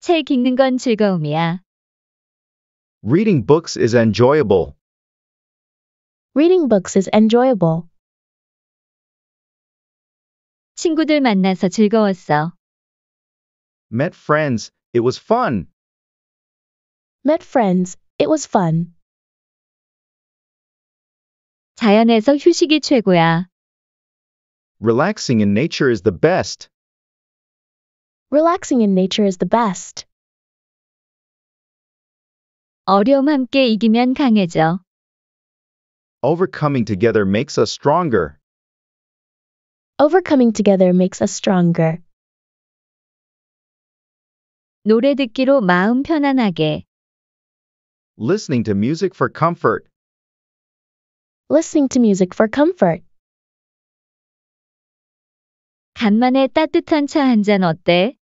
책 읽는 건 즐거움이야. Reading books is enjoyable. Reading books is enjoyable. 친구들 만나서 즐거웠어. Met friends, it was fun. Met friends, it was fun. 자연에서 휴식이 최고야. Relaxing in nature is the best. Relaxing in nature is the best. 어려움 함께 이기면 강해져. Overcoming together makes us stronger. Overcoming together makes us stronger. 노래 듣기로 마음 편안하게. Listening to music for comfort. Listening to music for comfort. 간만에 따뜻한 차 한 잔 어때?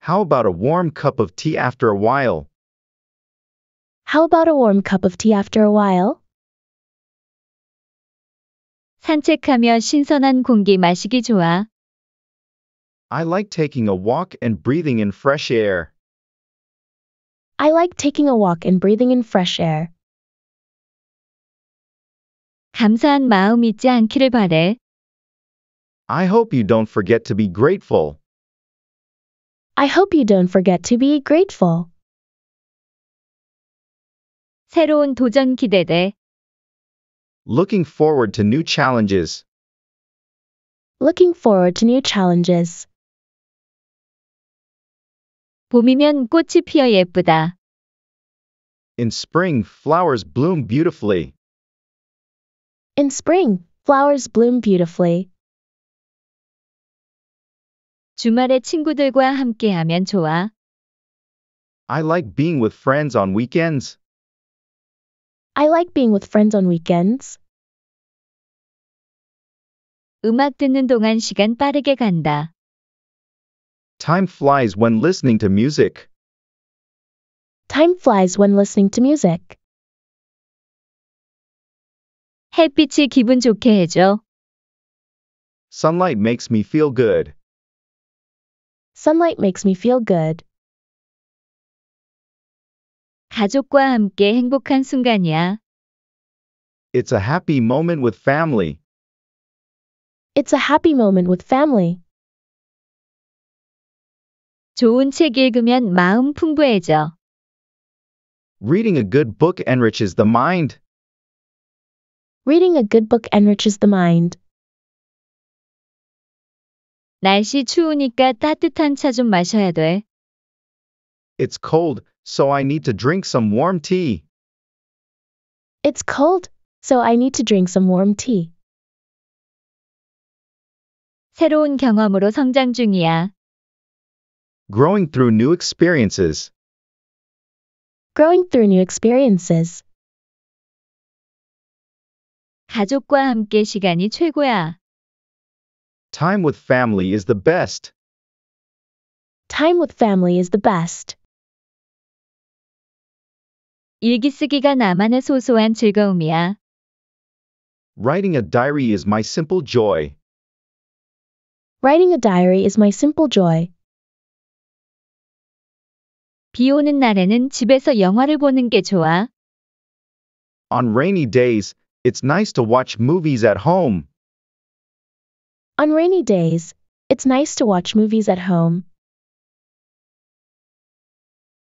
How about a warm cup of tea after a while? How about a warm cup of tea after a while? 산책하며 신선한 공기 마시기 좋아. I like taking a walk and breathing in fresh air. I like taking a walk and breathing in fresh air. 감사한 마음 잊지 않기를 바래. I hope you don't forget to be grateful. I hope you don't forget to be grateful. 새로운 도전 기대돼. Looking forward to new challenges. Looking forward to new challenges. 봄이면 꽃이 피어 예쁘다. In spring, flowers bloom beautifully. In spring, flowers bloom beautifully. 주말에 친구들과 함께하면 좋아. I like being with friends on weekends. I like being with friends on weekends. 음악 듣는 동안 시간 빠르게 간다. Time flies when listening to music. Time flies when listening to music. 햇빛이 기분 좋게 해줘. Sunlight makes me feel good. Sunlight makes me feel good. 가족과 함께 행복한 순간이야. It's a happy moment with family. It's a happy moment with family. 좋은 책 읽으면 마음 풍부해져. Reading a good book enriches the mind. Reading a good book enriches the mind. 날씨 추우니까 따뜻한 차 좀 마셔야 돼. It's cold, so I need to drink some warm tea. It's cold, so I need to drink some warm tea. 새로운 경험으로 성장 중이야. Growing through new experiences. Growing through new experiences. 가족과 함께 시간이 최고야. Time with family is the best. Time with family is the best. 일기 쓰기가 나만의 소소한 즐거움이야. Writing a diary is my simple joy. Writing a diary is my simple joy. 비 오는 날에는 집에서 영화를 보는 게 좋아. On rainy days, it's nice to watch movies at home. On rainy days, it's nice to watch movies at home.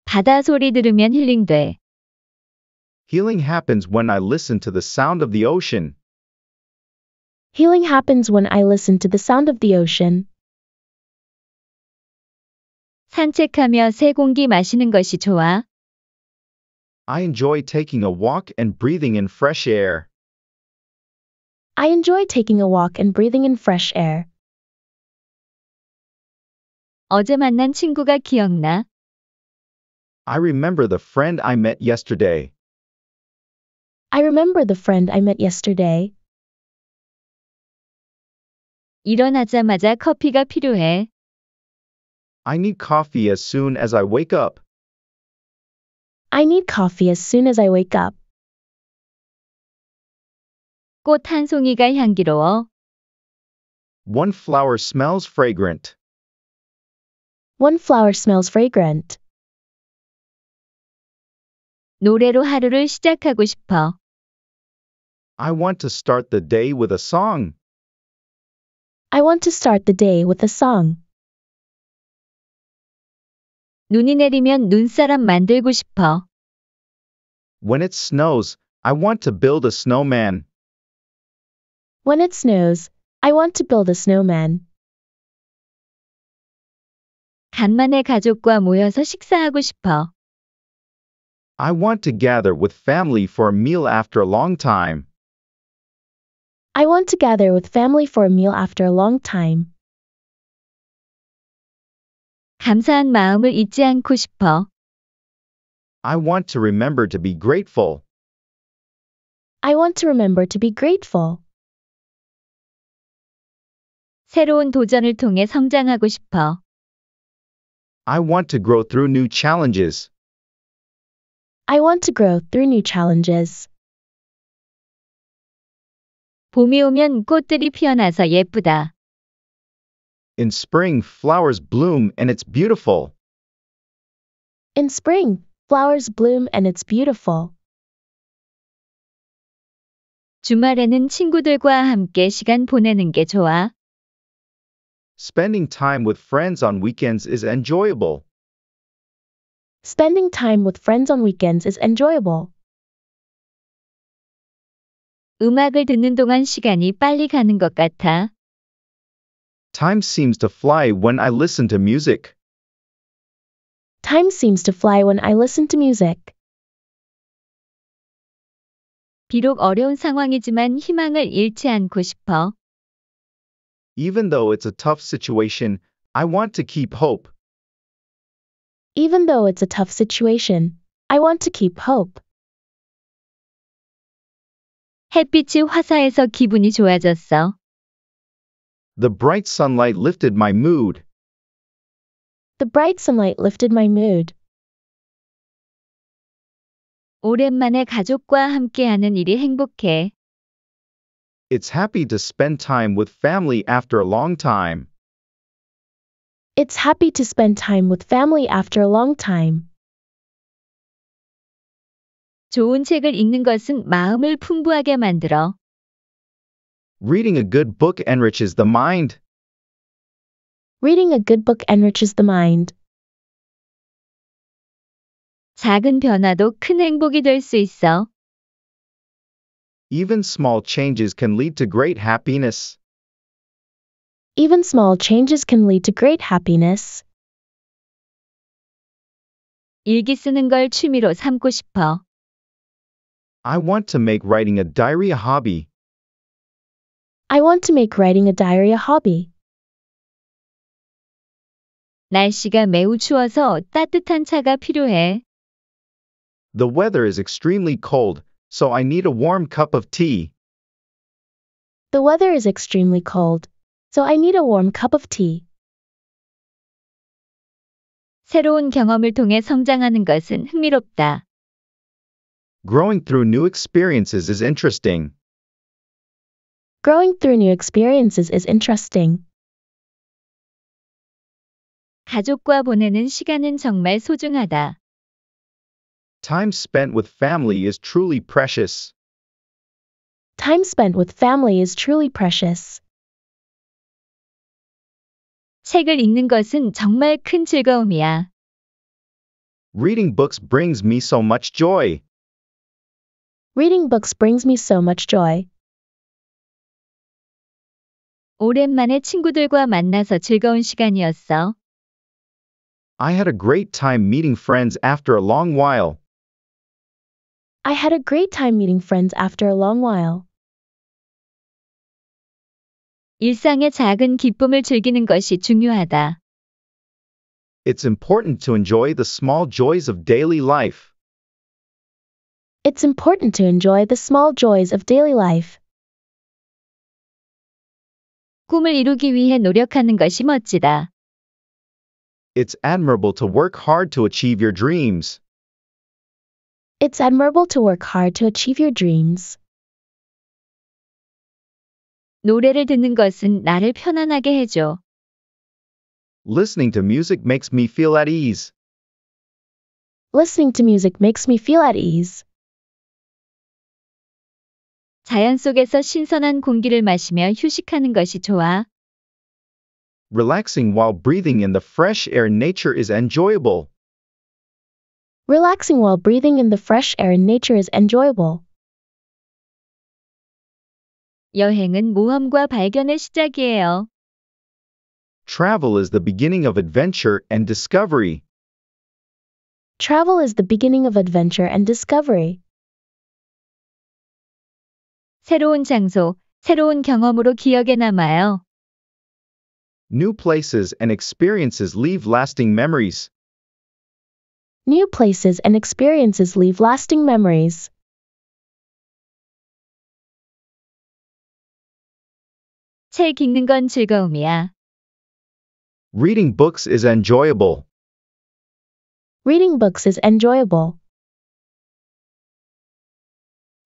바다 소리 들으면 힐링돼. Healing happens when I listen to the sound of the ocean. Healing happens when I listen to the sound of the ocean. 산책하며 새 공기 마시는 것이 좋아. I enjoy taking a walk and breathing in fresh air. I enjoy taking a walk and breathing in fresh air. 어제 만난 친구가 기억나? I remember the friend I met yesterday. I remember the friend I met yesterday. 일어나자마자 커피가 필요해. I need coffee as soon as I wake up. I need coffee as soon as I wake up. 꽃 한 송이가 향기로워. One flower smells fragrant. One flower smells fragrant. 노래로 하루를 시작하고 싶어. I want to start the day with a song. I want to start the day with a song. 눈이 내리면 눈사람 만들고 싶어. When it snows, I want to build a snowman. When it snows, I want to build a snowman. 간만에 가족과 모여서 식사하고 싶어. I want to gather with family for a meal after a long time. I want to gather with family for a meal after a long time. 감사한 마음을 잊지 않고 싶어. I want to remember to be grateful. I want to remember to be grateful. 새로운 도전을 통해 성장하고 싶어. I want to grow through new challenges. I want to grow through new challenges. 봄이 오면 꽃들이 피어나서 예쁘다. In spring, flowers bloom and it's beautiful. In spring, flowers bloom and it's beautiful. 주말에는 친구들과 함께 시간 보내는 게 좋아. Spending time with friends on weekends is enjoyable. Spending time with friends on weekends is enjoyable. 음악을 듣는 동안 시간이 빨리 가는 것 같아. Time seems to fly when I listen to music. Time seems to fly when I listen to music. 비록 어려운 상황이지만 희망을 잃지 않고 싶어. Even though it's a tough situation, I want to keep hope. Even though it's a tough situation, I want to keep hope. 햇빛이 화사해서 기분이 좋아졌어. The bright sunlight lifted my mood. The bright sunlight lifted my mood. 오랜만에 가족과 함께하는 일이 행복해. It's happy to spend time with family after a long time. It's happy to spend time with family after a long time. 좋은 책을 읽는 것은 마음을 풍부하게 만들어. Reading a good book enriches the mind. Reading a good book enriches the mind. 작은 변화도 큰 행복이 될 수 있어. Even small changes can lead to great happiness. Even small changes can lead to great happiness. 일기 쓰는 걸 취미로 삼고 싶어. I want to make writing a diary a hobby. I want to make writing a diary a hobby. 날씨가 매우 추워서 따뜻한 차가 필요해. The weather is extremely cold, so I need a warm cup of tea. The weather is extremely cold, so I need a warm cup of tea. 새로운 경험을 통해 성장하는 것은 흥미롭다. Growing through new experiences is interesting. Growing through new experiences is interesting. 가족과 보내는 시간은 정말 소중하다. Time spent with family is truly precious. Time spent with family is truly precious. 책을 읽는 것은 정말 큰 즐거움이야. Reading books brings me so much joy. Reading books brings me so much joy. 오랜만에 친구들과 만나서 즐거운 시간이었어. I had a great time meeting friends after a long while. I had a great time meeting friends after a long while. 일상의 작은 기쁨을 즐기는 것이 중요하다. It's important to enjoy the small joys of daily life. It's important to enjoy the small joys of daily life. 꿈을 이루기 위해 노력하는 것이 멋지다. It's admirable to work hard to achieve your dreams. It's admirable to work hard to achieve your dreams. 노래를 듣는 것은 나를 편안하게 해줘. Listening to music makes me feel at ease. Listening to music makes me feel at ease. 자연 속에서 신선한 공기를 마시며 휴식하는 것이 좋아. Relaxing while breathing in the fresh air nature is enjoyable. Relaxing while breathing in the fresh air in nature is enjoyable. 여행은 모험과 발견의 시작이에요. Travel is the beginning of adventure and discovery. Travel is the beginning of adventure and discovery. 새로운 장소, 새로운 경험으로 기억에 남아요. New places and experiences leave lasting memories. New places and experiences leave lasting memories. 책 읽는 건 즐거움이야. Reading books is enjoyable. Reading books is enjoyable.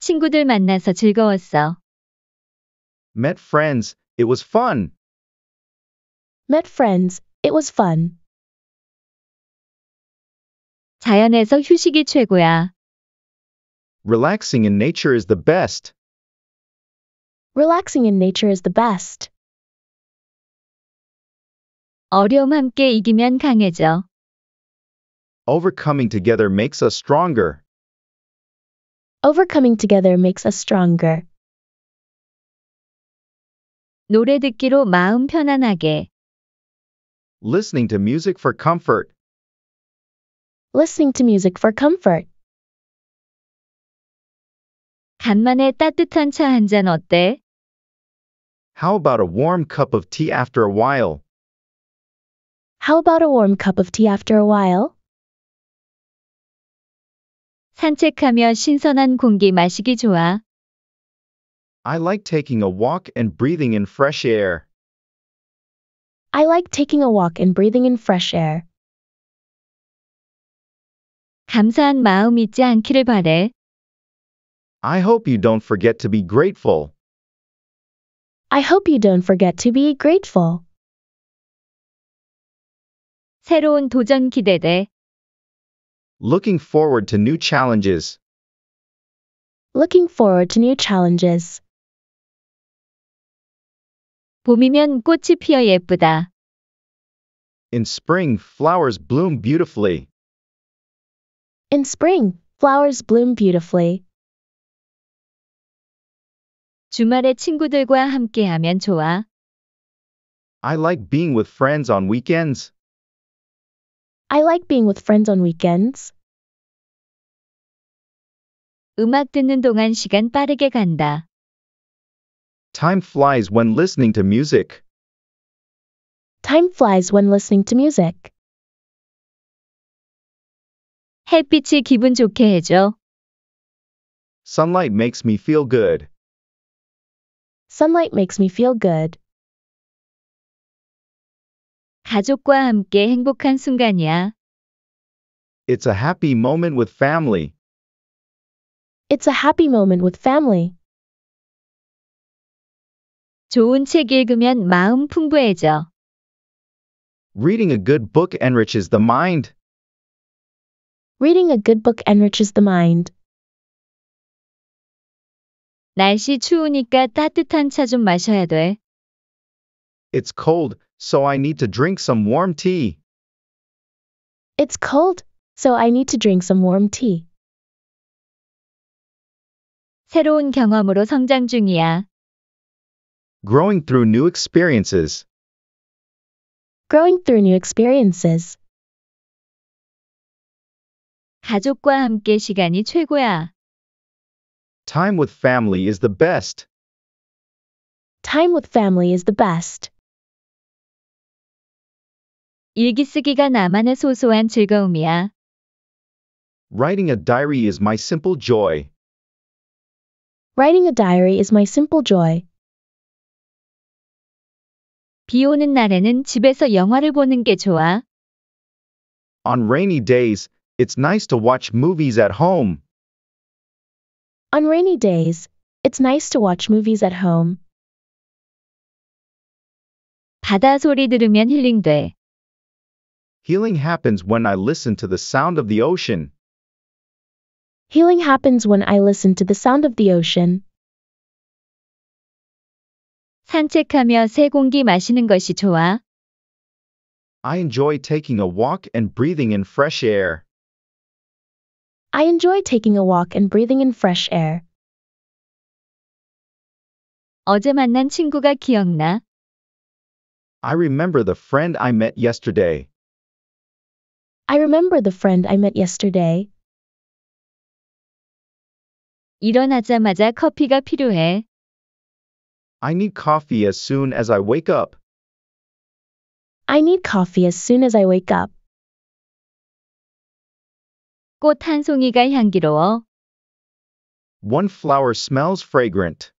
친구들 만나서 즐거웠어. Met friends, it was fun. Met friends, it was fun. 자연에서 휴식이 최고야. Relaxing in nature is the best. Relaxing in nature is the best. 어려움 함께 이기면 강해져. Overcoming together makes us stronger. Overcoming together makes us stronger. 노래 듣기로 마음 편안하게. Listening to music for comfort. Listening to music for comfort. 간만에 따뜻한 차 한 잔 어때? How about a warm cup of tea after a while? How about a warm cup of tea after a while? 산책하며 신선한 공기 마시기 좋아. I like taking a walk and breathing in fresh air. I like taking a walk and breathing in fresh air. 감사한 마음 잊지 않기를 바래. I hope you don't forget to be grateful. I hope you don't forget to be grateful. 새로운 도전 기대돼. Looking forward to new challenges. Looking forward to new challenges. 봄이면 꽃이 피어 예쁘다. In spring, flowers bloom beautifully. In spring, flowers bloom beautifully. 주말에 친구들과 함께하면 좋아. I like being with friends on weekends. I like being with friends on weekends. 음악 듣는 동안 시간 빠르게 간다. Time flies when listening to music. Time flies when listening to music. 햇빛이 기분 좋게 해줘. Sunlight makes me feel good. Sunlight makes me feel good. 가족과 함께 행복한 순간이야. It's a happy moment with family. It's a happy moment with family. 좋은 책 읽으면 마음 풍부해져. Reading a good book enriches the mind. Reading a good book enriches the mind. 날씨 추우니까 따뜻한 차 좀 마셔야 돼. It's cold, so I need to drink some warm tea. It's cold, so I need to drink some warm tea. 새로운 경험으로 성장 중이야. Growing through new experiences. Growing through new experiences. 가족과 함께 시간이 최고야. Time with family is the best. Time with family is the best. 일기 쓰기가 나만의 소소한 즐거움이야. Writing a diary is my simple joy. Writing a diary is my simple joy. 비 오는 날에는 집에서 영화를 보는 게 좋아. On rainy days, it's nice to watch movies at home. On rainy days, it's nice to watch movies at home. 바다 소리 들으면 힐링돼. Healing happens when I listen to the sound of the ocean. Healing happens when I listen to the sound of the ocean. 산책하며 새 공기 마시는 것이 좋아. I enjoy taking a walk and breathing in fresh air. I enjoy taking a walk and breathing in fresh air. 어제 만난 친구가 기억나. I remember the friend I met yesterday. I remember the friend I met yesterday. 일어나자마자 커피가 필요해. I need coffee as soon as I wake up. I need coffee as soon as I wake up. 꽃 한 송이가 향기로워. One flower smells fragrant.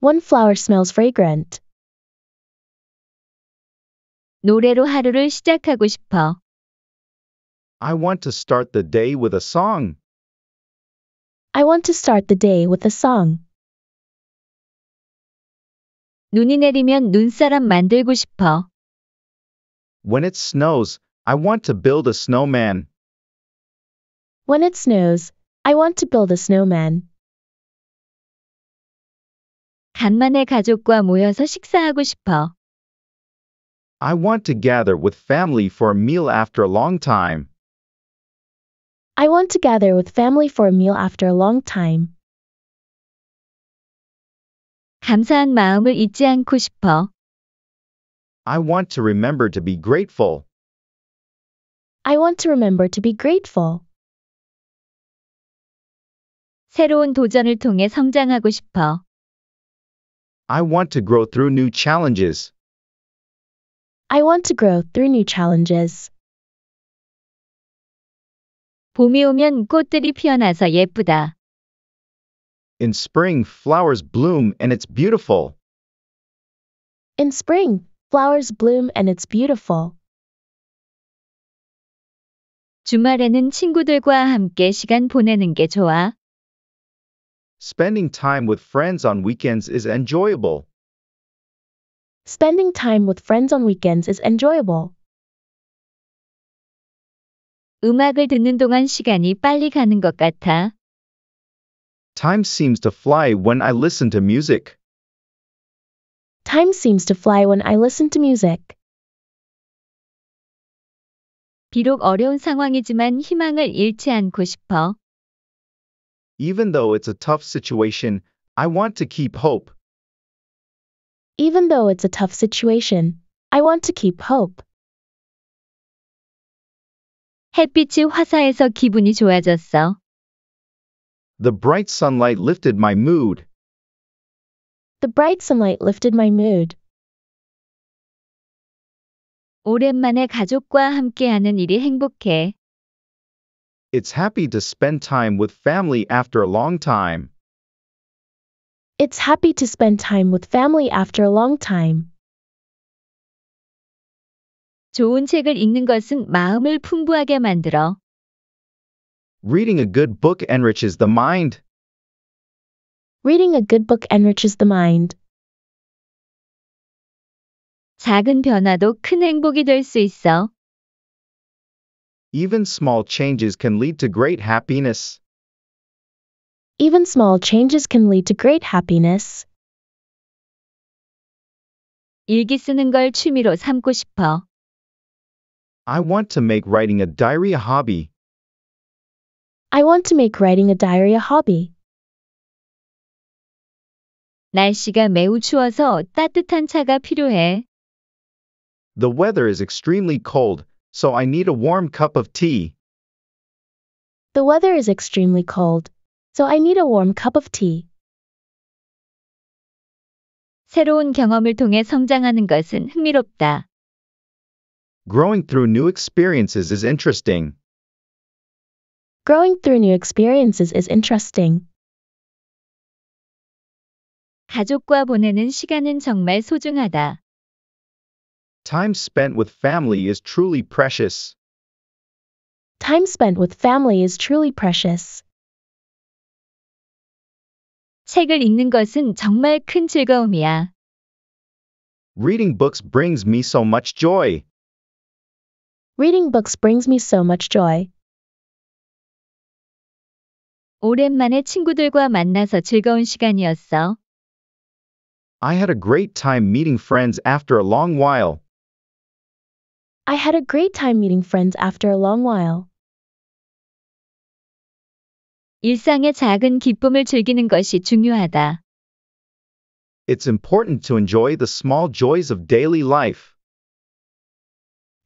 One flower smells fragrant. 노래로 하루를 시작하고 싶어. I want to start the day with a song. I want to start the day with a song. 눈이 내리면 눈사람 만들고 싶어. When it snows, I want to build a snowman. When it snows, I want to build a snowman. 간만에 가족과 모여서 식사하고 싶어. I want to gather with family for a meal after a long time. I want to gather with family for a meal after a long time. 감사한 마음을 잊지 않고 싶어. I want to remember to be grateful. I want to remember to be grateful. 새로운 도전을 통해 성장하고 싶어. I want to grow through new challenges. I want to grow through new challenges. 봄이 오면 꽃들이 피어나서 예쁘다. In spring, flowers bloom and it's beautiful. In spring, flowers bloom and it's beautiful. 주말에는 친구들과 함께 시간 보내는 게 좋아. Spending time with friends on weekends is enjoyable. Spending time with friends on weekends is enjoyable. 음악을 듣는 동안 시간이 빨리 가는 것 같아. Time seems to fly when I listen to music. Time seems to fly when I listen to music. 비록 어려운 상황이지만 희망을 잃지 않고 싶어. Even though it's a tough situation, I want to keep hope. Even though it's a tough situation, I want to keep hope. 햇빛이 화사해서 기분이 좋아졌어. The bright sunlight lifted my mood. The bright sunlight lifted my mood. 오랜만에 가족과 함께하는 일이 행복해. It's happy to spend time with family after a long time. It's happy to spend time with family after a long time. 좋은 책을 읽는 것은 마음을 풍부하게 만들어. Reading a good book enriches the mind. Reading a good book enriches the mind. 작은 변화도 큰 행복이 될 수 있어. Even small changes can lead to great happiness. Even small changes can lead to great happiness. 일기 쓰는 걸 취미로 삼고 싶어. I want to make writing a diary a hobby. I want to make writing a diary a hobby. 날씨가 매우 추워서 따뜻한 차가 필요해. The weather is extremely cold, so I need a warm cup of tea. The weather is extremely cold, so I need a warm cup of tea. 새로운 경험을 통해 성장하는 것은 흥미롭다. Growing through new experiences is interesting. Growing through new experiences is interesting. 가족과 보내는 시간은 정말 소중하다. Time spent with family is truly precious. Time spent with family is truly precious. 책을 읽는 것은 정말 큰 즐거움이야. Reading books brings me so much joy. Reading books brings me so much joy. 오랜만에 친구들과 만나서 즐거운 시간이었어. I had a great time meeting friends after a long while. I had a great time meeting friends after a long while. 일상의 작은 기쁨을 즐기는 것이 중요하다. It's important to enjoy the small joys of daily life.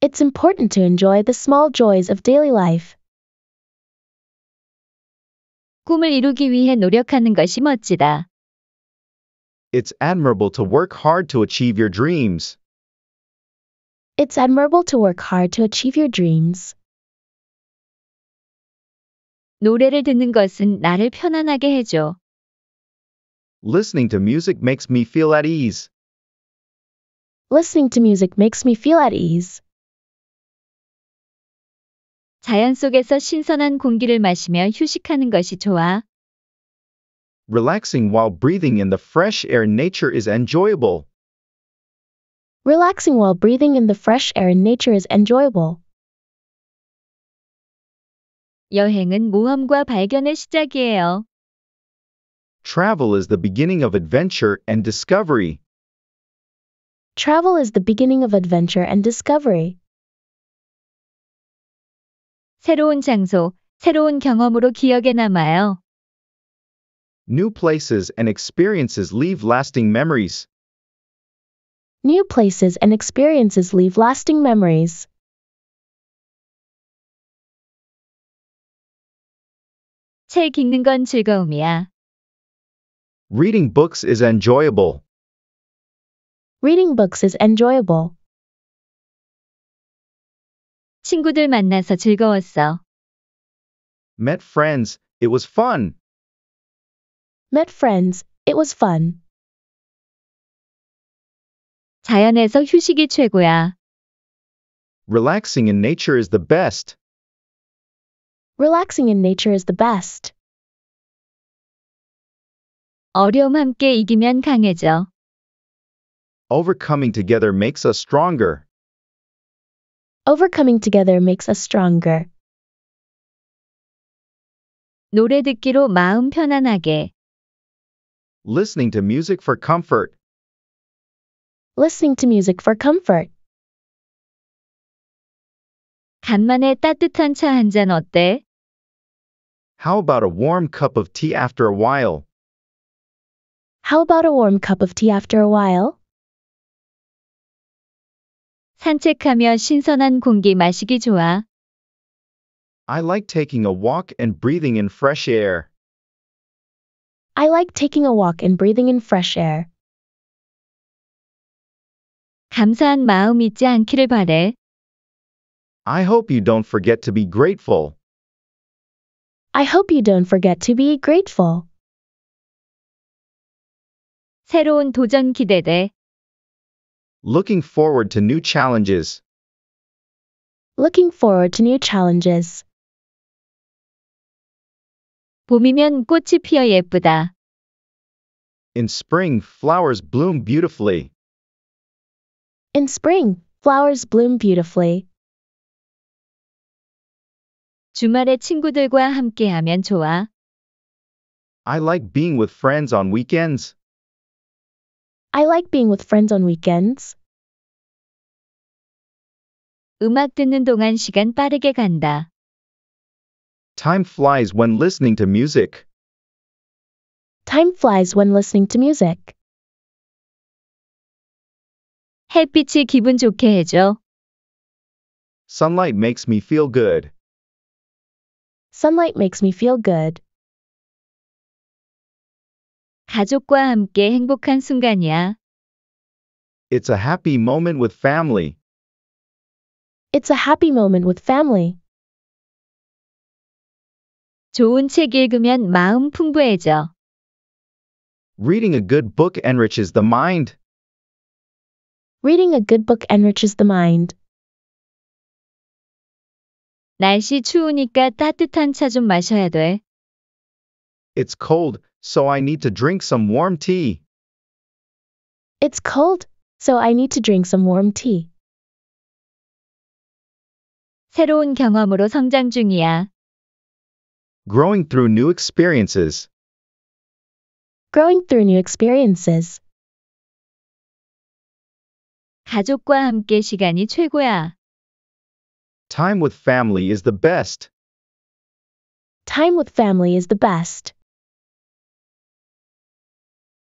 It's important to enjoy the small joys of daily life. 꿈을 이루기 위해 노력하는 것이 멋지다. It's admirable to work hard to achieve your dreams. It's admirable to work hard to achieve your dreams. 노래를 듣는 것은 나를 편안하게 해줘. Listening to music makes me feel at ease. Listening to music makes me feel at ease. 자연 속에서 신선한 공기를 마시며 휴식하는 것이 좋아. Relaxing while breathing in the fresh air in nature is enjoyable. Relaxing while breathing in the fresh air in nature is enjoyable. 여행은 모험과 발견의 시작이에요. Travel is the beginning of adventure and discovery. Travel is the beginning of adventure and discovery. 새로운 장소, 새로운 경험으로 기억에 남아요. New places and experiences leave lasting memories. New places and experiences leave lasting memories. 책 읽는 건 즐거움이야. Reading books is enjoyable. Reading books is enjoyable. 친구들 만나서 즐거웠어. Met friends, it was fun. Met friends, it was fun. 자연에서 휴식이 최고야. Relaxing in nature is the best. Relaxing in nature is the best. 어려움 함께 이기면 강해져. Overcoming together makes us stronger. Overcoming together makes us stronger. 노래 듣기로 마음 편안하게. Listening to music for comfort. Listening to music for comfort. 간만에 따뜻한 차 한 잔 어때? How about a warm cup of tea after a while? How about a warm cup of tea after a while? 산책하며 신선한 공기 마시기 좋아. I like taking a walk and breathing in fresh air. I like taking a walk and breathing in fresh air. 감사한 마음 잊지 않기를 바래. I hope you don't forget to be grateful. I hope you don't forget to be grateful. 새로운 도전 기대돼. Looking forward to new challenges. Looking forward to new challenges. 봄이면 꽃이 피어 예쁘다. In spring, flowers bloom beautifully. In spring, flowers bloom beautifully. 주말에 친구들과 함께하면 좋아. I like being with friends on weekends. I like being with friends on weekends. 음악 듣는 동안 시간 빠르게 간다. Time flies when listening to music. Time flies when listening to music. 햇빛이 기분 좋게 해줘. Sunlight makes me feel good. Sunlight makes me feel good. 가족과 함께 행복한 순간이야. It's a happy moment with family. It's a happy moment with family. 좋은 책 읽으면 마음 풍부해져. Reading a good book enriches the mind. Reading a good book enriches the mind. 날씨 추우니까 따뜻한 차 좀 마셔야 돼. It's cold, so I need to drink some warm tea. It's cold, so I need to drink some warm tea. 새로운 경험으로 성장 중이야. Growing through new experiences. Growing through new experiences. 가족과 함께 시간이 최고야. Time with family is the best. Time with family is the best.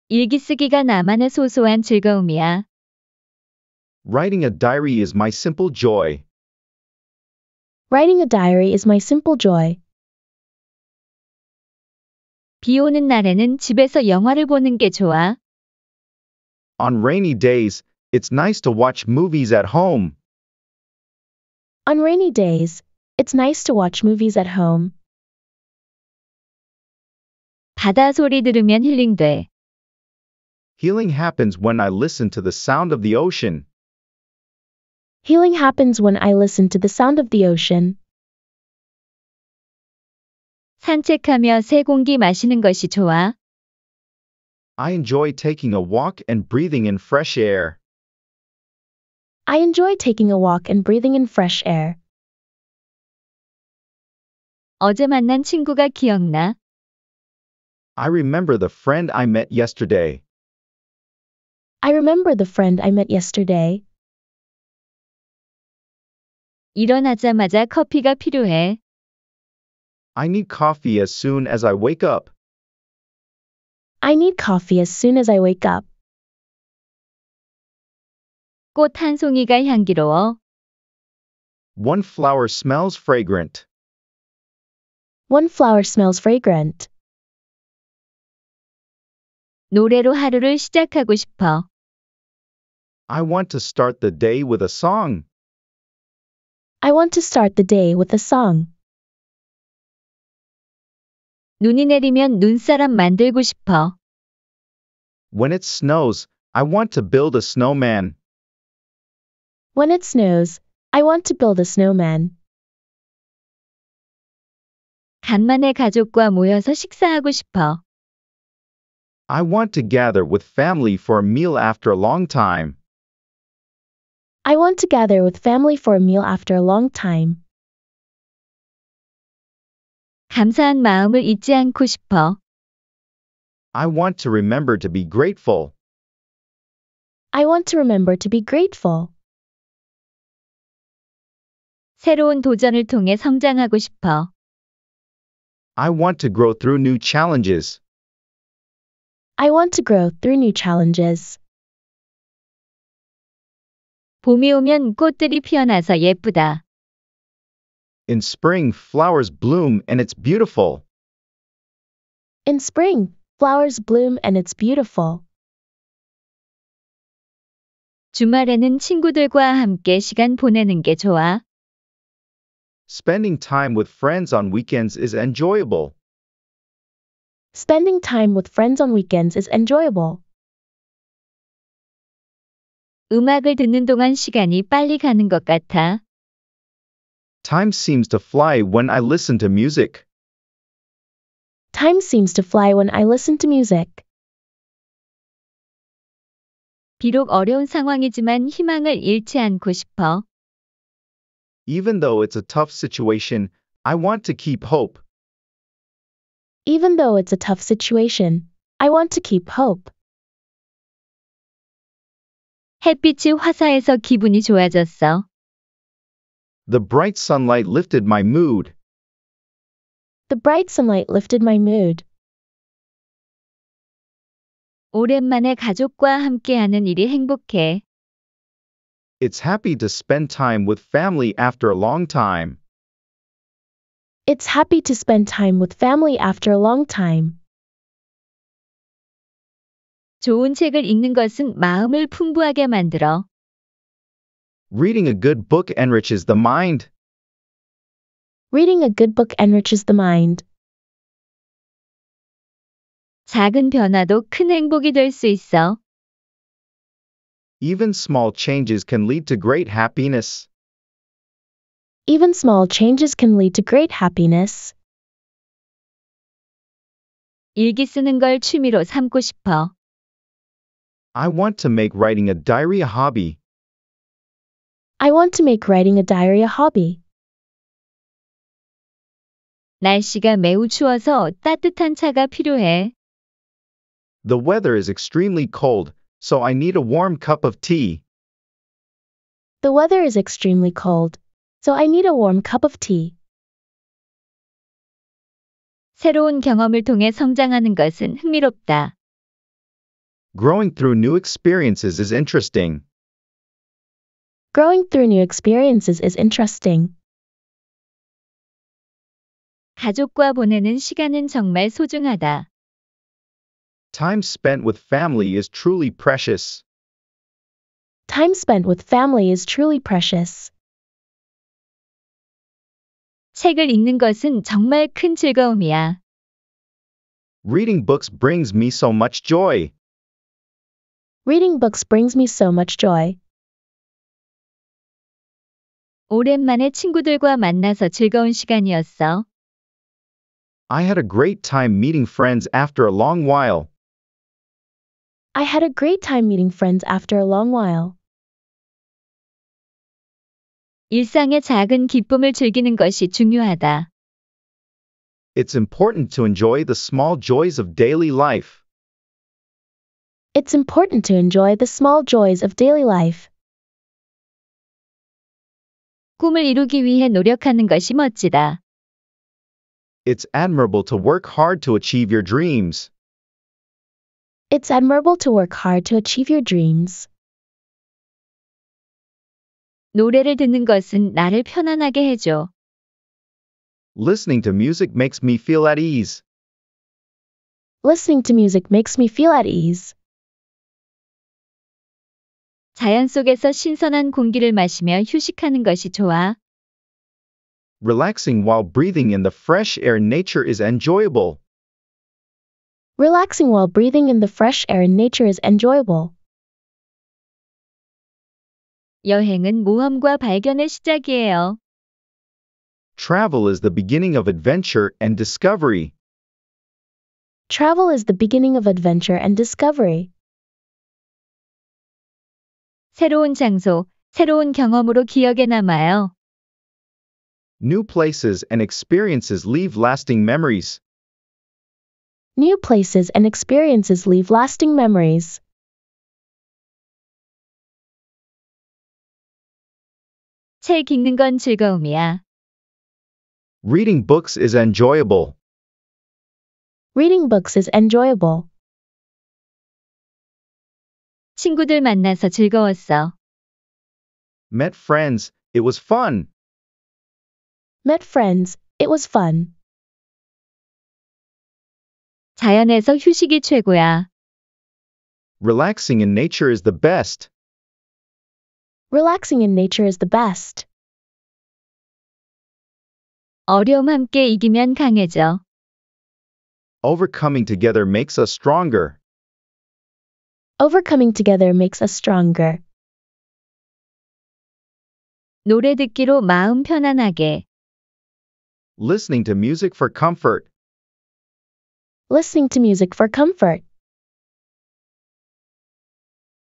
일기 쓰기가 나만의 소소한 즐거움이야. Writing a diary is my simple joy. Writing a diary is my simple joy. 비 오는 날에는 집에서 영화를 보는 게 좋아. On rainy days, it's nice to watch movies at home. On rainy days, it's nice to watch movies at home. 바다 소리 들으면 힐링돼. Healing happens when I listen to the sound of the ocean. Healing happens when I listen to the sound of the ocean. 산책하며 새 공기 마시는 것이 좋아. I enjoy taking a walk and breathing in fresh air. I enjoy taking a walk and breathing in fresh air. 어제 만난 친구가 기억나. I remember the friend I met yesterday. I remember the friend I met yesterday. 일어나자마자 커피가 필요해. I need coffee as soon as I wake up. I need coffee as soon as I wake up. 꽃 한 송이가 향기로워. One flower smells fragrant. One flower smells fragrant. 노래로 하루를 시작하고 싶어. I want to start the day with a song. I want to start the day with a song. 눈이 내리면 눈사람 만들고 싶어. When it snows, I want to build a snowman. When it snows, I want to build a snowman. 간만에 가족과 모여서 식사하고 싶어. I want to gather with family for a meal after a long time. I want to gather with family for a meal after a long time. 감사한 마음을 잊지 않고 싶어. I want to remember to be grateful. I want to remember to be grateful. 새로운 도전을 통해 성장하고 싶어. I want to grow through new challenges. I want to grow through new challenges. 봄이 오면 꽃들이 피어나서 예쁘다. In spring, flowers bloom and it's beautiful. In spring, flowers bloom and it's beautiful. 주말에는 친구들과 함께 시간 보내는 게 좋아. Spending time with friends on weekends is enjoyable. Spending time with friends on weekends is enjoyable. 음악을 듣는 동안 시간이 빨리 가는 것 같아. Time seems to fly when I listen to music. Time seems to fly when I listen to music. 비록 어려운 상황이지만 희망을 잃지 않고 싶어. Even though it's a tough situation, I want to keep hope. Even though it's a tough situation, I want to keep hope. 햇빛이 화사해서 기분이 좋아졌어. The bright sunlight lifted my mood. The bright sunlight lifted my mood. 오랜만에 가족과 함께하는 일이 행복해. It's happy to spend time with family after a long time. It's happy to spend time with family after a long time. 좋은 책을 읽는 것은 마음을 풍부하게 만들어. Reading a good book enriches the mind. Reading a good book enriches the mind. 작은 변화도 큰 행복이 될 수 있어. Even small changes can lead to great happiness. Even small changes can lead to great happiness. 일기 쓰는 걸 취미로 삼고 싶어. I want to make writing a diary a hobby. I want to make writing a diary a hobby. 날씨가 매우 추워서 따뜻한 차가 필요해. The weather is extremely cold, so I need a warm cup of tea. The weather is extremely cold, so I need a warm cup of tea. 새로운 경험을 통해 성장하는 것은 흥미롭다. Growing through new experiences is interesting. Growing through new experiences is interesting. 가족과 보내는 시간은 정말 소중하다. Time spent with family is truly precious. Time spent with family is truly precious. 책을 읽는 것은 정말 큰 즐거움이야. Reading books brings me so much joy. Reading books brings me so much joy. 오랜만에 친구들과 만나서 즐거운 시간이었어. I had a great time meeting friends after a long while. I had a great time meeting friends after a long while. 일상의 작은 기쁨을 즐기는 것이 중요하다. It's important to enjoy the small joys of daily life. It's important to enjoy the small joys of daily life. 꿈을 이루기 위해 노력하는 것이 멋지다. It's admirable to work hard to achieve your dreams. It's admirable to work hard to achieve your dreams. 노래를 듣는 것은 나를 편안하게 해줘. Listening to music makes me feel at ease. Listening to music makes me feel at ease. 자연 속에서 신선한 공기를 마시며 휴식하는 것이 좋아. Relaxing while breathing in the fresh air nature is enjoyable. Relaxing while breathing in the fresh air in nature is enjoyable. 여행은 모험과 발견의 시작이에요. Travel is the beginning of adventure and discovery. Travel is the beginning of adventure and discovery. 새로운 장소, 새로운 경험으로 기억에 남아요. New places and experiences leave lasting memories. New places and experiences leave lasting memories. 책 읽는 건 즐거움이야. Reading books is enjoyable. Reading books is enjoyable. 친구들 만나서 즐거웠어. Met friends, it was fun. Met friends, it was fun. 자연에서 휴식이 최고야. Relaxing in nature is the best. Relaxing in nature is the best. 어려움 함께 이기면 강해져. Overcoming together makes us stronger. Overcoming together makes us stronger. 노래 듣기로 마음 편안하게. Listening to music for comfort. Listening to music for comfort.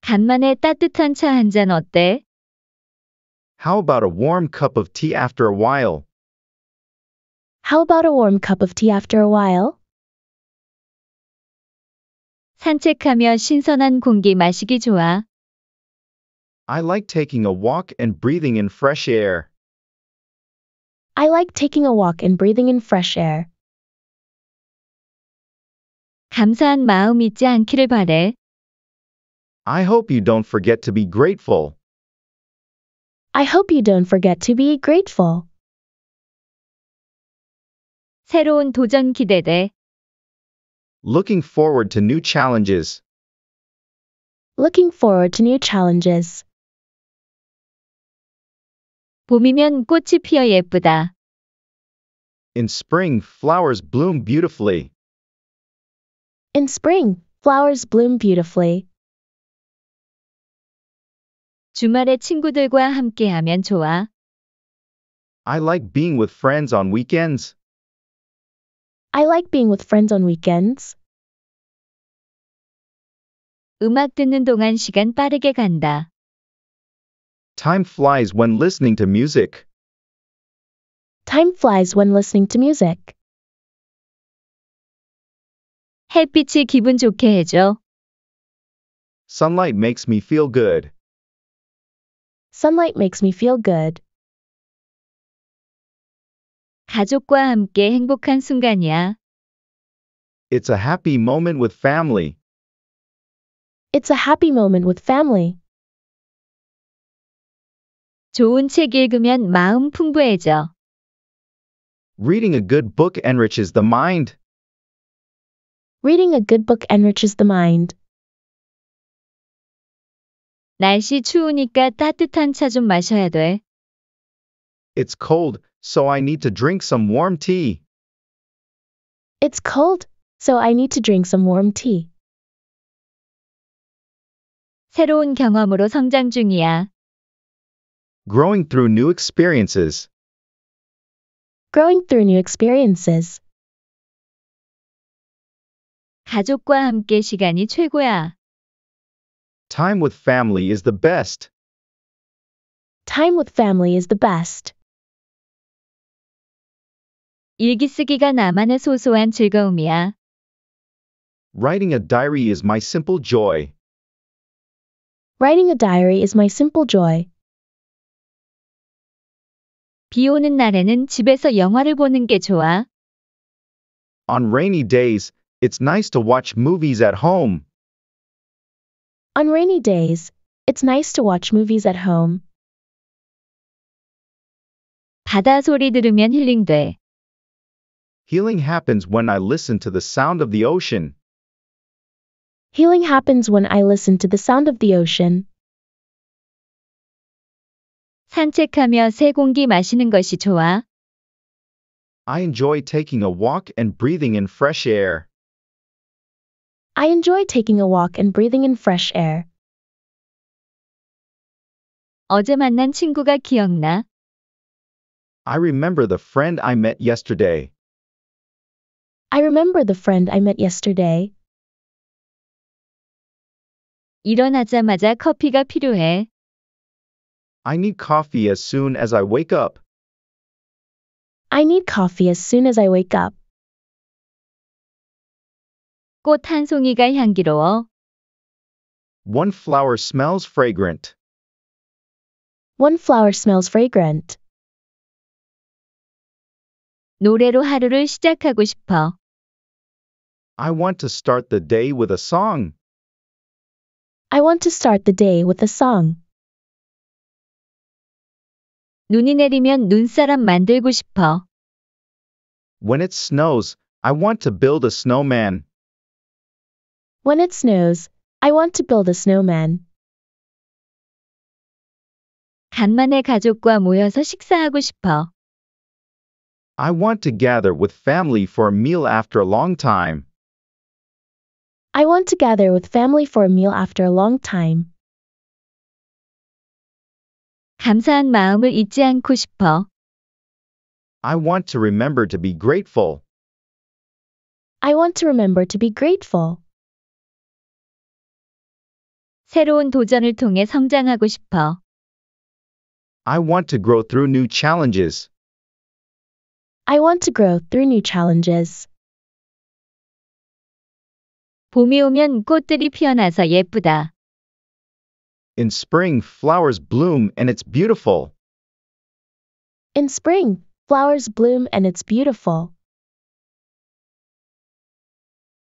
간만에 따뜻한 차 한 잔 어때? How about a warm cup of tea after a while? How about a warm cup of tea after a while? 산책하며 신선한 공기 마시기 좋아. I like taking a walk and breathing in fresh air. I like taking a walk and breathing in fresh air. 감사한 마음 잊지 않기를 바래. I hope you don't forget to be grateful. I hope you don't forget to be grateful. 새로운 도전 기대돼. Looking forward to new challenges. Looking forward to new challenges. 봄이면 꽃이 피어 예쁘다. In spring, flowers bloom beautifully. In spring, flowers bloom beautifully. 주말에 친구들과 함께하면 좋아. I like being with friends on weekends. I like being with friends on weekends. 음악 듣는 동안 시간 빠르게 간다. Time flies when listening to music. Time flies when listening to music. 햇빛이 기분 좋게 해줘. Sunlight makes me feel good. Sunlight makes me feel good. 가족과 함께 행복한 순간이야. It's a happy moment with family. It's a happy moment with family. 좋은 책 읽으면 마음 풍부해져. Reading a good book enriches the mind. Reading a good book enriches the mind. 날씨 추우니까 따뜻한 차 좀 마셔야 돼. It's cold, so I need to drink some warm tea. It's cold, so I need to drink some warm tea. 새로운 경험으로 성장 중이야. Growing through new experiences. Growing through new experiences. 가족과 함께 시간이 최고야. Time with family is the best. Time with family is the best. 일기 쓰기가 나만의 소소한 즐거움이야. Writing a diary is my simple joy. Writing a diary is my simple joy. 비 오는 날에는 집에서 영화를 보는 게 좋아. On rainy days, it's nice to watch movies at home. On rainy days, it's nice to watch movies at home. 바다 소리 들으면 힐링돼. Healing happens when I listen to the sound of the ocean. Healing happens when I listen to the sound of the ocean. 산책하며 새 공기 마시는 것이 좋아. I enjoy taking a walk and breathing in fresh air. I enjoy taking a walk and breathing in fresh air. 어제 만난 친구가 기억나. I remember the friend I met yesterday. I remember the friend I met yesterday. 일어나자마자 커피가 필요해. I need coffee as soon as I wake up. I need coffee as soon as I wake up. 꽃 한 송이가 향기로워. One flower smells fragrant. One flower smells fragrant. 노래로 하루를 시작하고 싶어. I want to start the day with a song. I want to start the day with a song. 눈이 내리면 눈사람 만들고 싶어. When it snows, I want to build a snowman. When it snows, I want to build a snowman. 간만에 가족과 모여서 식사하고 싶어. I want to gather with family for a meal after a long time. I want to gather with family for a meal after a long time. 감사한 마음을 잊지 않고 싶어. I want to remember to be grateful. I want to remember to be grateful. 새로운 도전을 통해 성장하고 싶어. I want to grow through new challenges. I want to grow through new challenges. 봄이 오면 꽃들이 피어나서 예쁘다. In spring, flowers bloom and it's beautiful. In spring, flowers bloom and it's beautiful.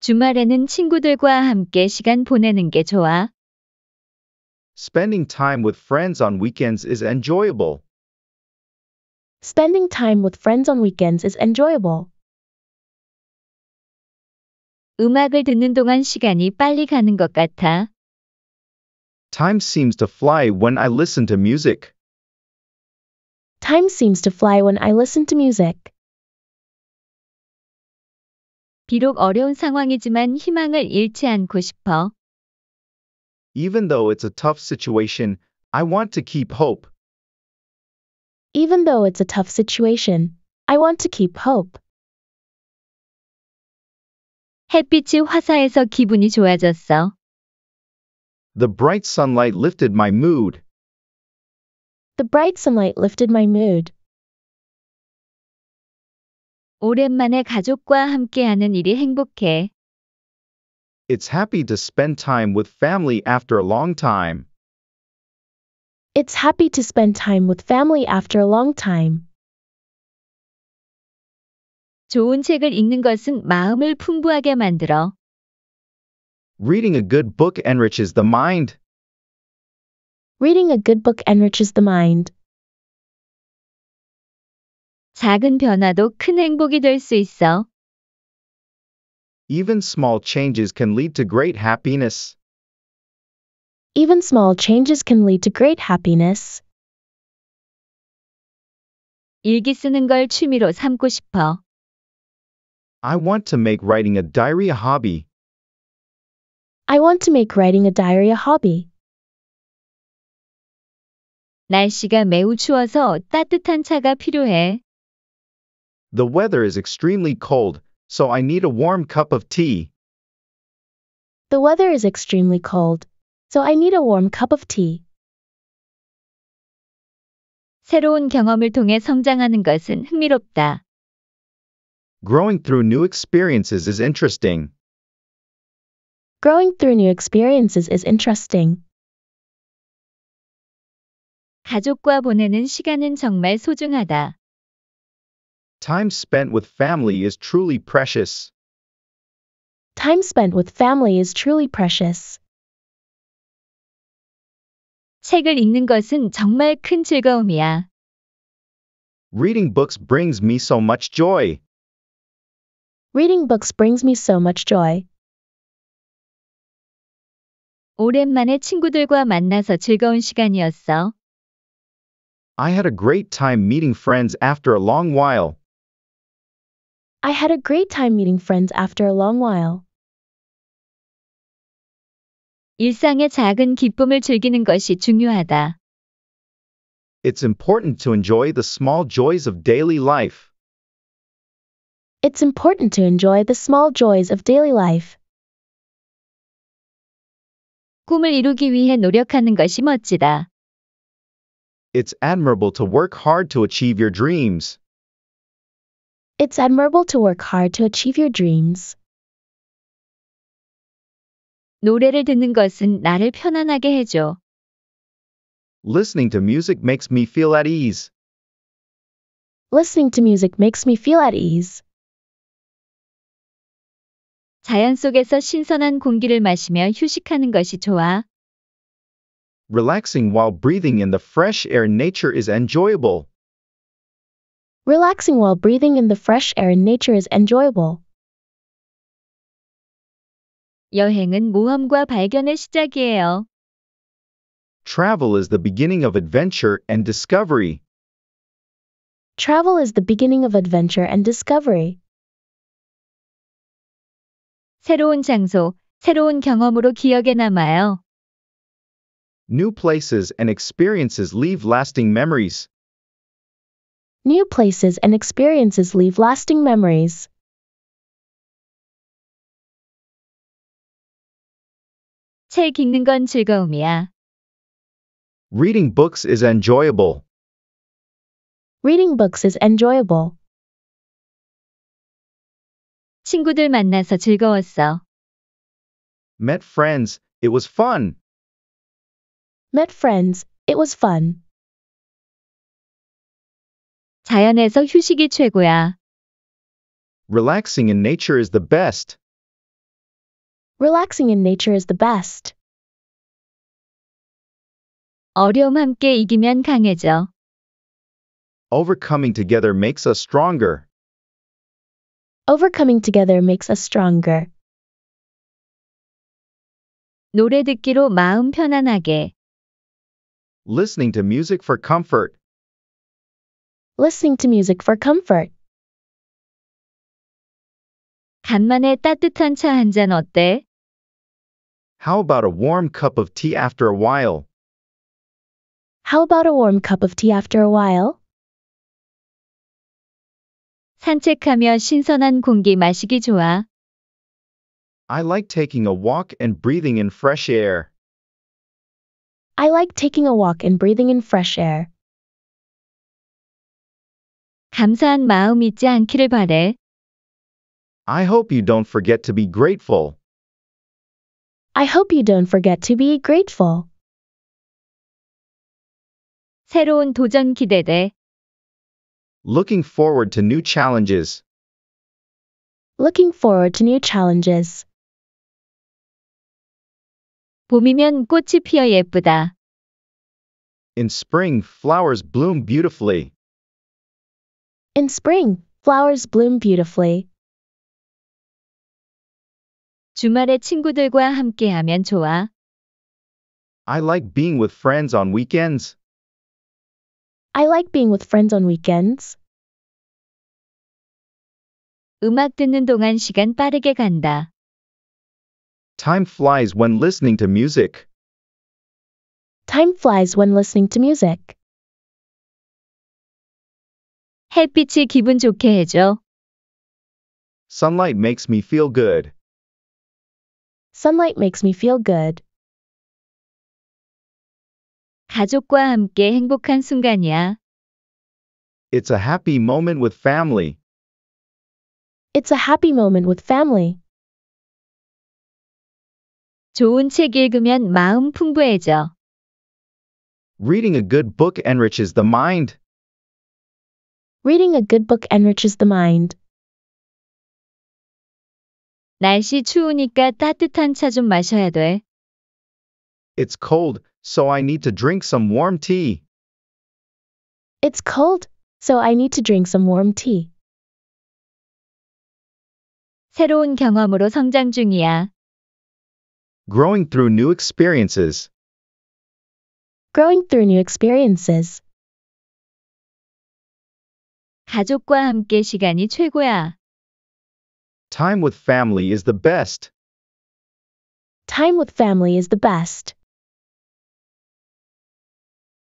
주말에는 친구들과 함께 시간 보내는 게 좋아. Spending time with friends on weekends is enjoyable. Spending time with friends on weekends is enjoyable. 음악을 듣는 동안 시간이 빨리 가는 것 같아. Time seems to fly when I listen to music. Time seems to fly when I listen to music. 비록 어려운 상황이지만 희망을 잃지 않고 싶어. Even though it's a tough situation, I want to keep hope. Even though it's a tough situation, I want to keep hope. 햇빛이 화사해서 기분이 좋아졌어. The bright sunlight lifted my mood. The bright sunlight lifted my mood. 오랜만에 가족과 함께하는 일이 행복해. It's happy to spend time with family after a long time. It's happy to spend time with family after a long time. 좋은 책을 읽는 것은 마음을 풍부하게 만들어. Reading a good book enriches the mind. Reading a good book enriches the mind. 작은 변화도 큰 행복이 될 수 있어. Even small changes can lead to great happiness. Even small changes can lead to great happiness. 일기 쓰는 걸 취미로 삼고 싶어. I want to make writing a diary a hobby. I want to make writing a diary a hobby. 날씨가 매우 추워서 따뜻한 차가 필요해. The weather is extremely cold, so I need a warm cup of tea. The weather is extremely cold, so I need a warm cup of tea. 새로운 경험을 통해 성장하는 것은 흥미롭다. Growing through new experiences is interesting. Growing through new experiences is interesting. 가족과 보내는 시간은 정말 소중하다. Time spent with family is truly precious. Time spent with family is truly precious. 책을 읽는 것은 정말 큰 즐거움이야. Reading books brings me so much joy. Reading books brings me so much joy. 오랜만에 친구들과 만나서 즐거운 시간이었어. I had a great time meeting friends after a long while. I had a great time meeting friends after a long while. 일상의 작은 기쁨을 즐기는 것이 중요하다. It's important to enjoy the small joys of daily life. It's important to enjoy the small joys of daily life. 꿈을 이루기 위해 노력하는 것이 멋지다. It's admirable to work hard to achieve your dreams. It's admirable to work hard to achieve your dreams. 노래를 듣는 것은 나를 편안하게 해줘. Listening to music makes me feel at ease. Listening to music makes me feel at ease. 자연 속에서 신선한 공기를 마시며 휴식하는 것이 좋아. Relaxing while breathing in the fresh air nature is enjoyable. Relaxing while breathing in the fresh air in nature is enjoyable. 여행은 모험과 발견의 시작이에요. Travel is the beginning of adventure and discovery. Travel is the beginning of adventure and discovery. 새로운 장소, 새로운 경험으로 기억에 남아요. New places and experiences leave lasting memories. New places and experiences leave lasting memories. 책 읽는 건 즐거움이야. Reading books is enjoyable. Reading books is enjoyable. 친구들 만나서 즐거웠어. Met friends, it was fun. Met friends, it was fun. 자연에서 휴식이 최고야. Relaxing in nature is the best. Relaxing in nature is the best. 어려움 함께 이기면 강해져. Overcoming together makes us stronger. Overcoming together makes us stronger. 노래 듣기로 마음 편안하게. Listening to music for comfort. Listening to music for comfort. 간만에 따뜻한 차 한 잔 어때? How about a warm cup of tea after a while? How about a warm cup of tea after a while? 산책하며 신선한 공기 마시기 좋아. I like taking a walk and breathing in fresh air. I like taking a walk and breathing in fresh air. 감사한 마음 잊지 않기를 바래. I hope you don't forget to be grateful. I hope you don't forget to be grateful. 새로운 도전 기대돼. Looking forward to new challenges. Looking forward to new challenges. 봄이면 꽃이 피어 예쁘다. In spring, flowers bloom beautifully. In spring, flowers bloom beautifully. 주말에 친구들과 함께하면 좋아. I like being with friends on weekends. I like being with friends on weekends. 음악 듣는 동안 시간 빠르게 간다. Time flies when listening to music. Time flies when listening to music. 햇빛이 기분 좋게 해줘. Sunlight makes me feel good. Sunlight makes me feel good. 가족과 함께 행복한 순간이야. It's a happy moment with family. It's a happy moment with family. 좋은 책 읽으면 마음 풍부해져. Reading a good book enriches the mind. Reading a good book enriches the mind. 날씨 추우니까 따뜻한 차 좀 마셔야 돼. It's cold, so I need to drink some warm tea. It's cold, so I need to drink some warm tea. 새로운 경험으로 성장 중이야. Growing through new experiences. Growing through new experiences. 가족과 함께 시간이 최고야. Time with family is the best. Time with family is the best.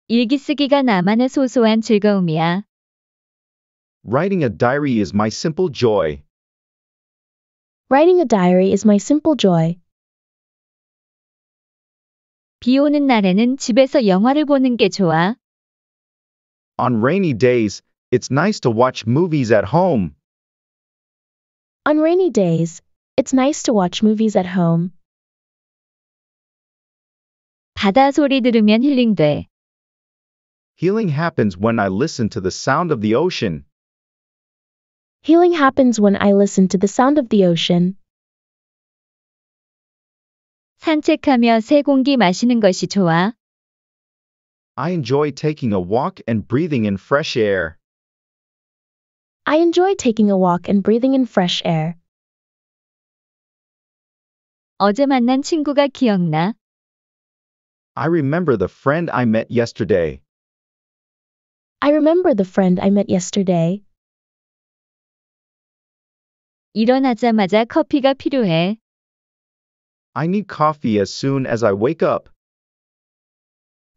일기 쓰기가 나만의 소소한 즐거움이야. Writing a diary is my simple joy. Writing a diary is my simple joy. 비 오는 날에는 집에서 영화를 보는 게 좋아. On rainy days, it's nice to watch movies at home. On rainy days, it's nice to watch movies at home. 바다 소리 들으면 힐링돼. Healing happens when I listen to the sound of the ocean. Healing happens when I listen to the sound of the ocean. 산책하며 새 공기 마시는 것이 좋아. I enjoy taking a walk and breathing in fresh air. I enjoy taking a walk and breathing in fresh air. 어제 만난 친구가 기억나? I remember the friend I met yesterday. I remember the friend I met yesterday. 일어나자마자 커피가 필요해. I need coffee as soon as I wake up.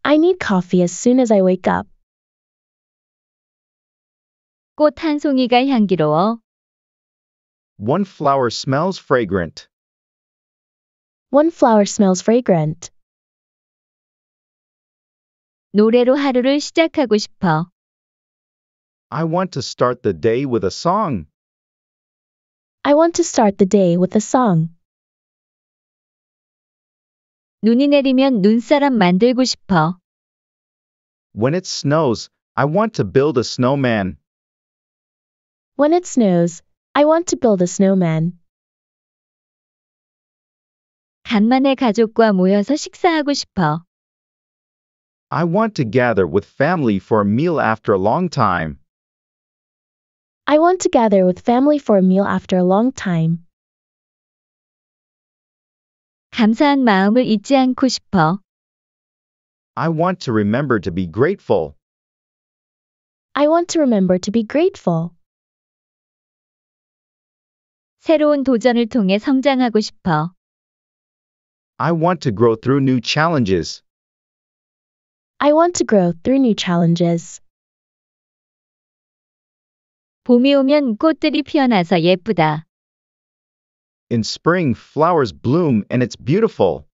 I need coffee as soon as I wake up. 꽃 한 송이가 향기로워. One flower smells fragrant. One flower smells fragrant. 노래로 하루를 시작하고 싶어. I want to start the day with a song. I want to start the day with a song. 눈이 내리면 눈사람 만들고 싶어. When it snows, I want to build a snowman. When it snows, I want to build a snowman. 간만에 가족과 모여서 식사하고 싶어. I want to gather with family for a meal after a long time. I want to gather with family for a meal after a long time. 감사한 마음을 잊지 않고 싶어. I want to remember to be grateful. I want to remember to be grateful. 새로운 도전을 통해 성장하고 싶어. I want to grow through new challenges. I want to grow through new challenges. 봄이 오면 꽃들이 피어나서 예쁘다. In spring, flowers bloom and it's beautiful.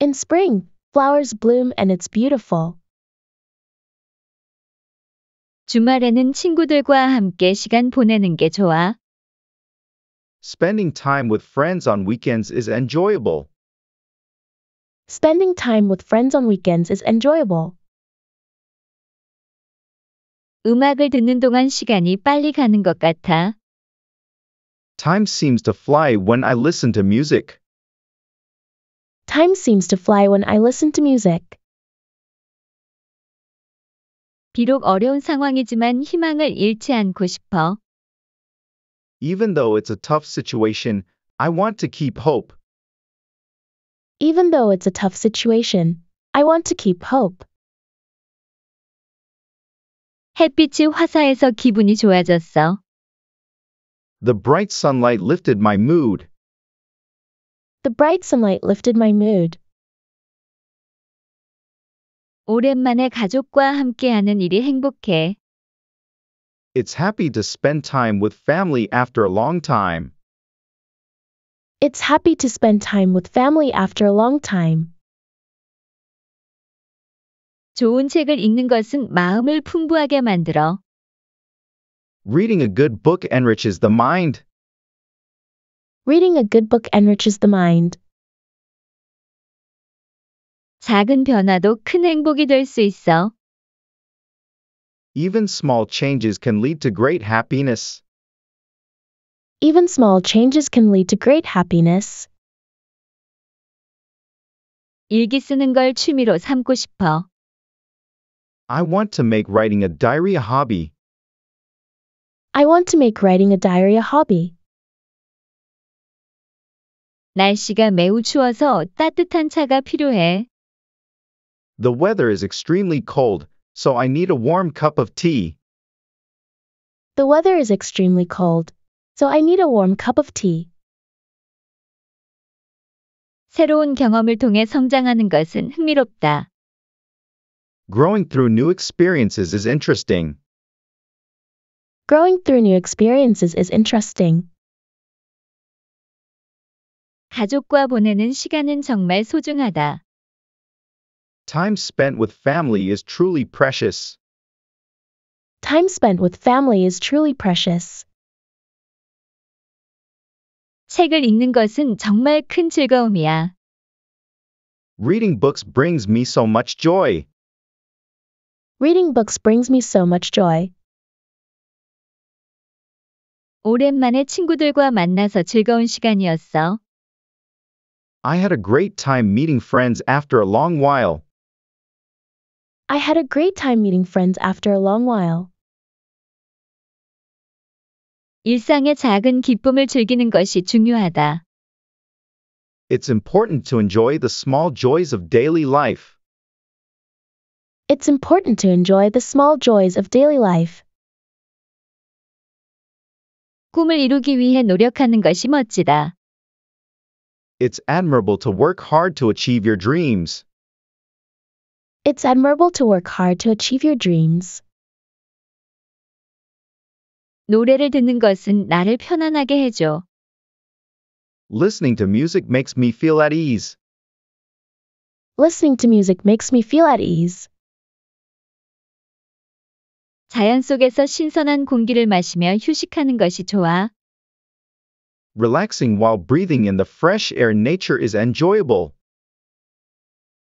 In spring, flowers bloom and it's beautiful. 주말에는 친구들과 함께 시간 보내는 게 좋아. Spending time with friends on weekends is enjoyable. Spending time with friends on weekends is enjoyable. 음악을 듣는 동안 시간이 빨리 가는 것 같아. Time seems to fly when I listen to music. Time seems to fly when I listen to music. 비록 어려운 상황이지만 희망을 잃지 않고 싶어. Even though it's a tough situation, I want to keep hope. Even though it's a tough situation, I want to keep hope. 햇빛이 화사해서 기분이 좋아졌어. The bright sunlight lifted my mood. The bright sunlight lifted my mood. 오랜만에 가족과 함께하는 일이 행복해. It's happy to spend time with family after a long time. It's happy to spend time with family after a long time. 좋은 책을 읽는 것은 마음을 풍부하게 만들어. Reading a good book enriches the mind. Reading a good book enriches the mind. 작은 변화도 큰 행복이 될 수 있어. Even small changes can lead to great happiness. Even small changes can lead to great happiness. 일기 쓰는 걸 취미로 삼고 싶어. I want to make writing a diary a hobby. I want to make writing a diary a hobby. 날씨가 매우 추워서 따뜻한 차가 필요해. The weather is extremely cold, so I need a warm cup of tea. The weather is extremely cold, so I need a warm cup of tea. 새로운 경험을 통해 성장하는 것은 흥미롭다. Growing through new experiences is interesting. Growing through new experiences is interesting. 가족과 보내는 시간은 정말 소중하다. Time spent with family is truly precious. Time spent with family is truly precious. 책을 읽는 것은 정말 큰 즐거움이야. Reading books brings me so much joy. Reading books brings me so much joy. 오랜만에 친구들과 만나서 즐거운 시간이었어. I had a great time meeting friends after a long while. I had a great time meeting friends after a long while. 일상의 작은 기쁨을 즐기는 것이 중요하다. It's important to enjoy the small joys of daily life. It's important to enjoy the small joys of daily life. 꿈을 이루기 위해 노력하는 것이 멋지다. It's admirable to work hard to achieve your dreams. It's admirable to work hard to achieve your dreams. 노래를 듣는 것은 나를 편안하게 해줘. Listening to music makes me feel at ease. Listening to music makes me feel at ease. 자연 속에서 신선한 공기를 마시며 휴식하는 것이 좋아. Relaxing while breathing in the fresh air nature is enjoyable.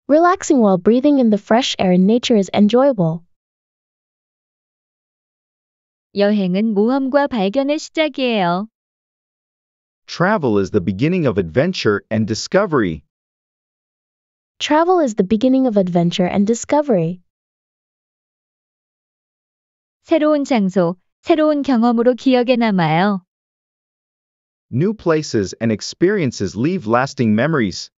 Relaxing while breathing in the fresh air in nature is enjoyable. 여행은 모험과 발견의 시작이에요. Travel is the beginning of adventure and discovery. Travel is the beginning of adventure and discovery. 새로운 장소, 새로운 경험으로 기억에 남아요. New places and experiences leave lasting memories.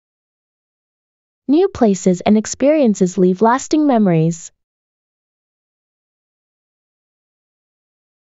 New places and experiences leave lasting memories.